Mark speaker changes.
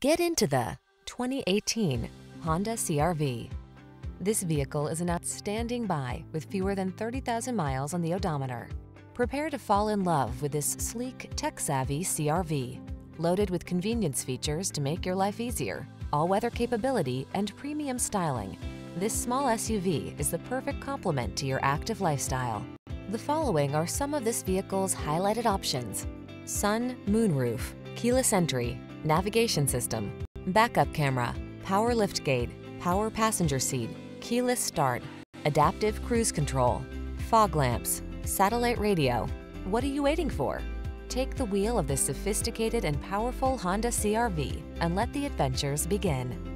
Speaker 1: Get into the 2018 Honda CRV. This vehicle is an outstanding buy with fewer than 30,000 miles on the odometer. Prepare to fall in love with this sleek, tech-savvy CRV. Loaded with convenience features to make your life easier, all-weather capability, and premium styling, this small SUV is the perfect complement to your active lifestyle. The following are some of this vehicle's highlighted options. Sun, moonroof, keyless entry, navigation system, backup camera, power liftgate, power passenger seat, keyless start, adaptive cruise control, fog lamps, satellite radio. What are you waiting for? Take the wheel of this sophisticated and powerful Honda CRV and let the adventures begin.